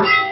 Gracias.